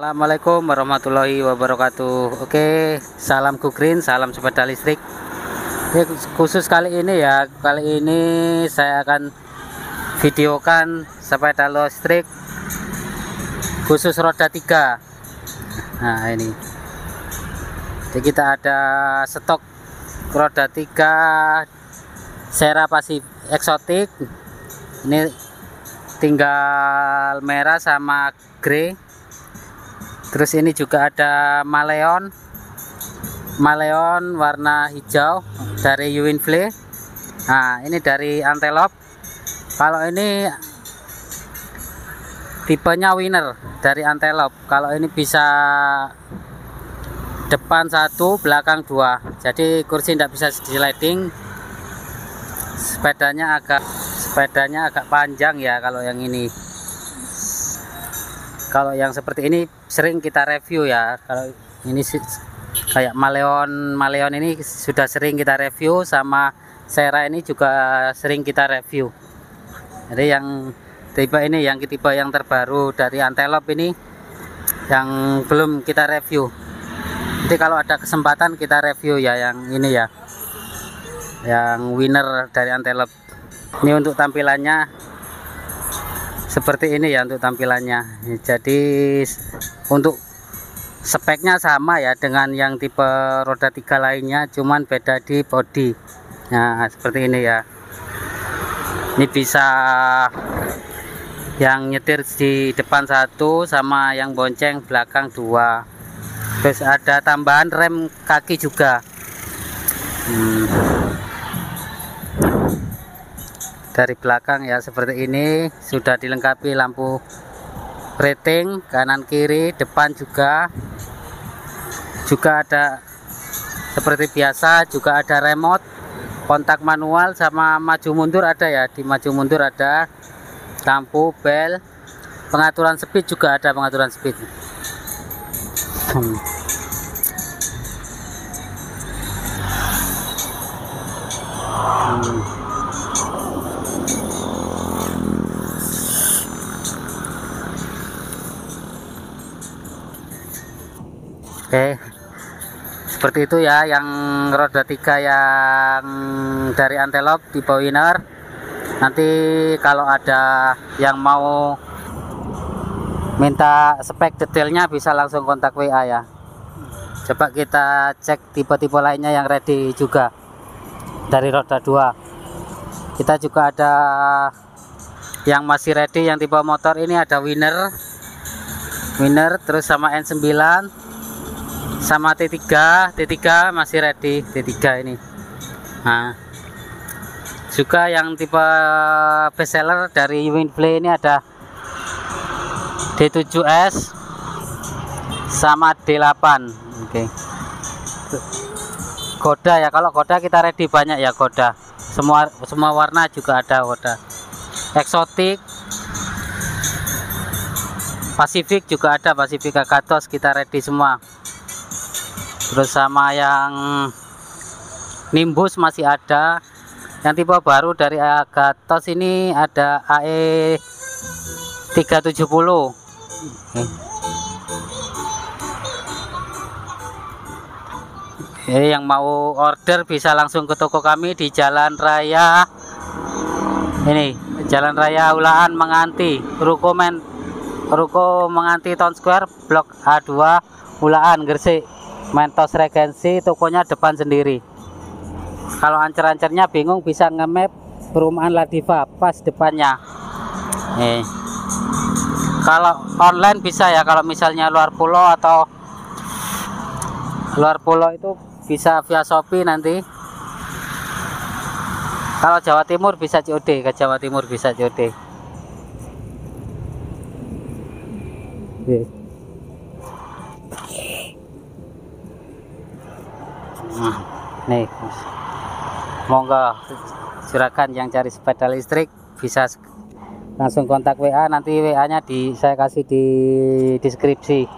Assalamualaikum warahmatullahi wabarakatuh. Oke salam Green salam sepeda listrik. Oke, khusus kali ini ya kali ini saya akan videokan sepeda listrik khusus roda 3 nah ini. Jadi kita ada stok roda 3 Sera Pasif eksotik. Ini tinggal merah sama grey terus ini juga ada maleon. Maleon warna hijau dari Uwinfle nah ini dari antelope. Kalau ini tipenya winner dari antelope. Kalau ini bisa depan satu belakang dua. Jadi kursi tidak bisa sliding. Sepedanya agak sepedanya agak panjang ya kalau yang ini kalau yang seperti ini sering kita review ya. Kalau ini kayak Maleon Maleon ini sudah sering kita review sama Sera ini juga sering kita review. Jadi yang tipe ini yang tipe yang terbaru dari Antelope ini yang belum kita review. Jadi kalau ada kesempatan kita review ya yang ini ya. Yang winner dari Antelope. Ini untuk tampilannya seperti ini ya untuk tampilannya. Jadi untuk speknya sama ya dengan yang tipe roda tiga lainnya cuman beda di body. Nah seperti ini ya. Ini bisa yang nyetir di depan satu sama yang bonceng belakang dua. Terus ada tambahan rem kaki juga. Hmm. Dari belakang ya seperti ini. Sudah dilengkapi lampu rating kanan kiri depan juga. Juga ada seperti biasa juga ada remote kontak manual sama maju mundur ada ya. Di maju mundur ada lampu bel. Pengaturan speed juga ada pengaturan speed. Hmm. Hmm. Oke. Seperti itu ya yang roda tiga yang dari antelope di winner nanti kalau ada yang mau minta spek detailnya bisa langsung kontak WA ya. Coba kita cek tipe-tipe lainnya yang ready juga dari roda 2 kita juga ada yang masih ready yang tipe motor ini ada winner. Winner terus sama N9 sama T3 T3 masih ready T3 ini. Nah juga yang tipe bestseller dari Winplay ini ada D7S sama D8 oke. Okay. Goda ya kalau Goda kita ready banyak ya Goda. Semua semua warna juga ada Goda. Eksotik Pasifik juga ada Pasifik Agatos kita ready semua terus sama yang Nimbus masih ada. Yang tipe baru dari Agatos ini ada AE 370 Oke. Yang mau order bisa langsung ke toko kami di Jalan Raya. Ini Jalan Raya Ulaan Menganti Ruko Men Ruko Menganti Town Square Blok A2 Ulaan Gresik Mentos Regensi tokonya depan sendiri. Kalau ancer-ancernya bingung bisa nge-map perumahan Ladiva pas depannya. Nih. Kalau online bisa ya kalau misalnya luar pulau atau luar pulau itu bisa via Shopee nanti. Kalau Jawa Timur bisa COD ke Jawa Timur bisa COD yeah. Nah, nih monggo silakan yang cari sepeda listrik bisa langsung kontak WA nanti WA nya di saya kasih di deskripsi.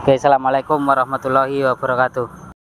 Oke Assalamualaikum warahmatullahi wabarakatuh